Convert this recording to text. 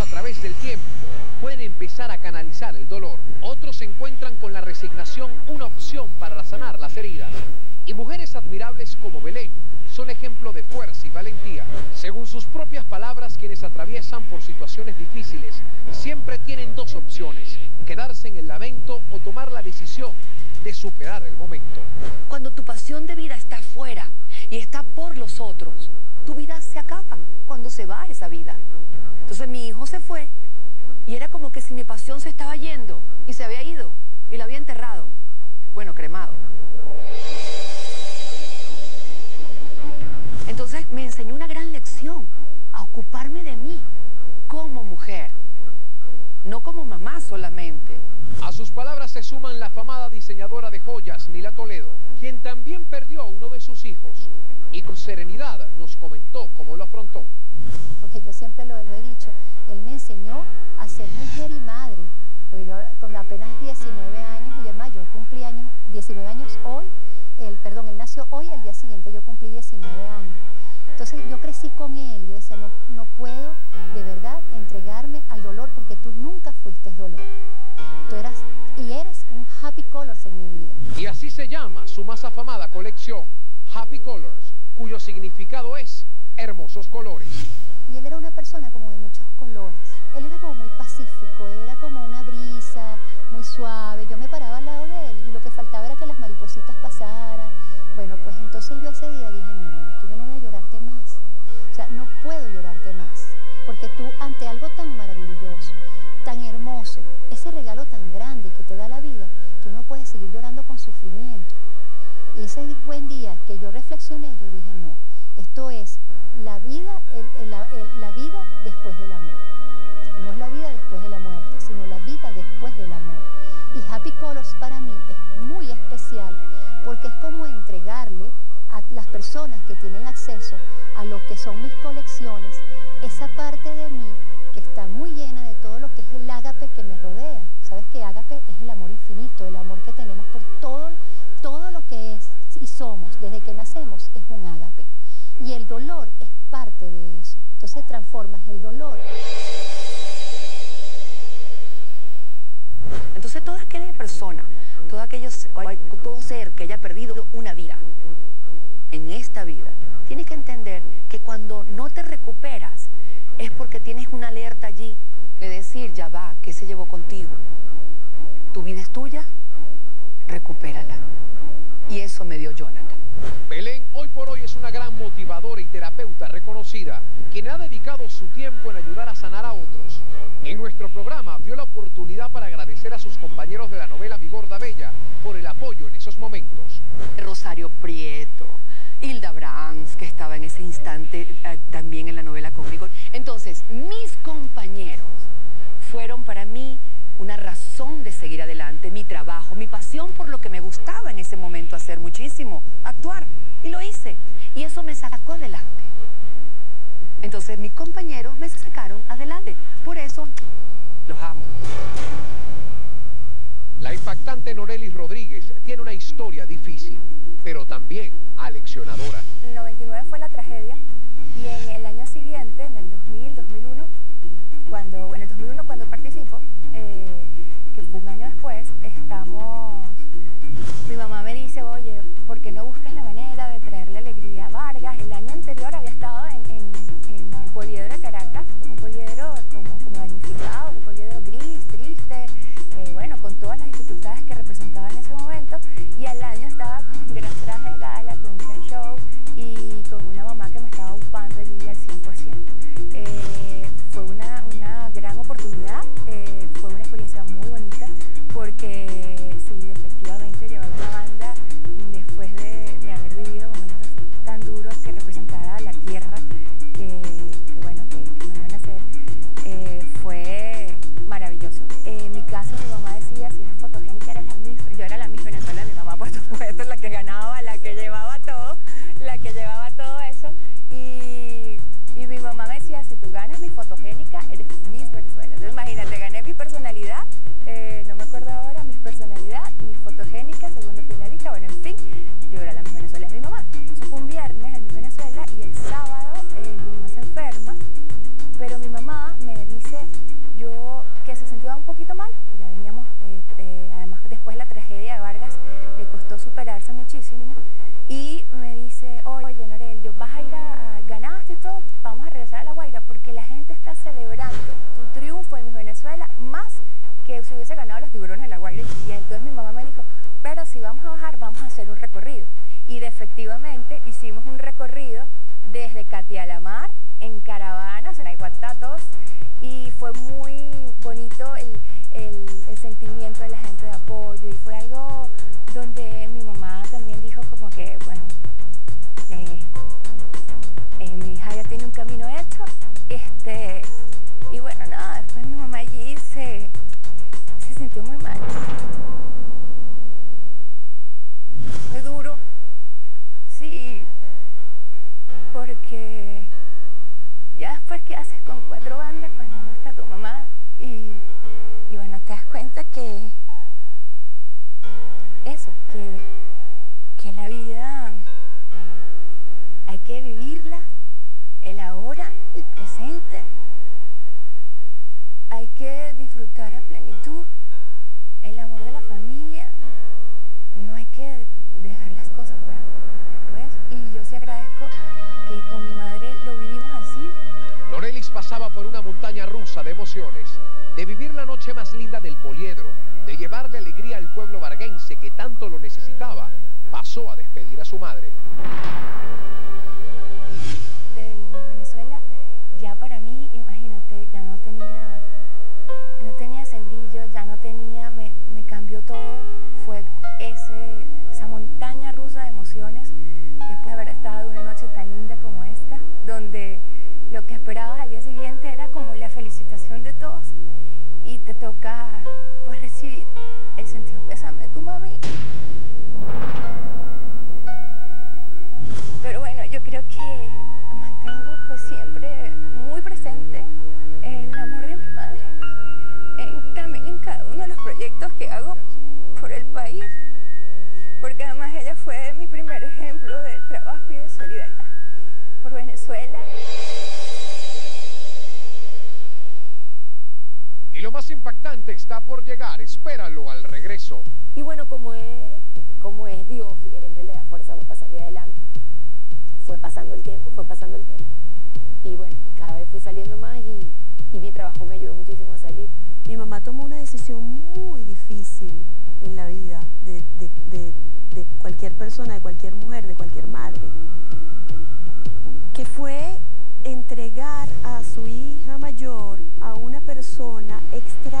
A través del tiempo pueden empezar a canalizar el dolor. Otros encuentran con la resignación una opción para sanar las heridas. Y mujeres admirables como Belén son ejemplo de fuerza y valentía. Según sus propias palabras, quienes atraviesan por situaciones difíciles siempre tienen dos opciones, quedarse en el lamento o tomar la decisión de superar el momento. Cuando tu pasión de vida está fuera y está por los otros, tu vida se acaba cuando se va esa vida. Entonces mi hijo se fue y era como que si mi pasión se estaba yendo y se había ido y la había enterrado, bueno, cremado. Entonces me enseñó una gran lección, a ocuparme de mí como mujer, no como mamá solamente. A sus palabras se suman la afamada diseñadora de joyas, Mila Toledo, quien también perdió a uno de sus hijos y con serenidad nos comentó cómo lo afrontó. Porque yo siempre lo, he dicho, él me enseñó a ser mujer y madre. Pues yo con apenas 19 años, y además yo cumplí años, 19 años hoy, él, perdón, él nació hoy, el día siguiente yo cumplí 19 años. Entonces yo crecí con él, yo decía, no, no puedo de verdad entregarme al dolor porque tú nunca fuiste dolor. Tú eras y eres un Happy Colors en mi vida. Y así se llama su más afamada colección, Happy Colors, cuyo significado es hermosos colores. Y él era una persona como de muchos colores. Él era como muy pacífico, era como una brisa muy suave. Yo me paraba al lado de él y lo que faltaba era que las maripositas pasaran. Bueno, pues entonces yo ese día dije, no, es que yo no voy a llorarte más. O sea, no puedo llorarte más. Porque tú, ante algo tan maravilloso, tan hermoso, ese regalo tan grande que te da la vida, tú no puedes seguir llorando con sufrimiento. Y ese buen día que yo reflexioné, yo dije, no, esto es la vida, la vida después del amor. No es la vida después de la muerte, sino la vida después del amor. Y Happy Colors para mí es muy especial porque es como entregarle a las personas que tienen acceso a lo que son mis colecciones, esa parte de mí el amor que tenemos por todo, todo lo que es y somos desde que nacemos es un ágape. Y el dolor es parte de eso. Entonces transformas el dolor. Entonces toda aquella persona, todo, aquello, todo ser que haya perdido una vida en esta vida, tiene que entender que cuando no te recuperas es porque tienes una alerta allí de decir, ya va, ¿qué se llevó contigo? Tu vida es tuya, recupérala. Y eso me dio Jonathan. Belén hoy por hoy es una gran motivadora y terapeuta reconocida, quien ha dedicado su tiempo en ayudar a sanar a otros. En nuestro programa vio la oportunidad para agradecer a sus compañeros de la novela Mi Gorda Bella por el apoyo en esos momentos. Rosario Prieto, Hilda Brans, que estaba en ese instante eh, también en la novela conmigo. Entonces, mis compañeros fueron para mí una razón seguir adelante, mi trabajo, mi pasión por lo que me gustaba en ese momento hacer muchísimo, actuar. Y lo hice. Y eso me sacó adelante. Entonces mis compañeros me sacaron adelante. Por eso los amo. La impactante Norelis Rodríguez tiene una historia difícil, pero también aleccionadora. El 99 fue la tragedia y en el año siguiente, en el 2000, 2001, cuando, en el 2001 oye, ¿por qué no buscas la manera poquito mal, ya veníamos, eh, eh, además después la tragedia de Vargas le costó superarse muchísimo, y me dice, oye Norelio, vas a ir a, a, ganaste y todo, vamos a regresar a La Guaira, porque la gente está celebrando tu triunfo en Miss Venezuela, más que si hubiese ganado los tiburones en La Guaira, y entonces mi mamá me dijo, pero si vamos a bajar, vamos a hacer un recorrido, y efectivamente hicimos un recorrido desde Catialamar en caravanas, en Aiguatatos, y fue muy bonito el, el, sentimiento de la gente de apoyo y fue algo donde mi mamá también dijo como que, bueno, eh, eh, mi hija ya tiene un camino hecho, este, y bueno, nada, después mi mamá allí se, se sintió muy mal. Fue duro, sí, porque después que haces con cuatro bandas cuando no está tu mamá y, y bueno, te das cuenta que eso, que, que la vida hay que vivirla, el ahora, el presente, hay que disfrutar a plenitud pasaba por una montaña rusa de emociones, de vivir la noche más linda del poliedro, de llevarle alegría al pueblo varguense que tanto lo necesitaba, pasó a despedir a su madre. Pasando el tiempo, fue pasando el tiempo. Y bueno, y cada vez fui saliendo más y, y mi trabajo me ayudó muchísimo a salir. Mi mamá tomó una decisión muy difícil en la vida de, de- de- de cualquier persona, de cualquier mujer, de cualquier madre, que fue entregar a su hija mayor a una persona extra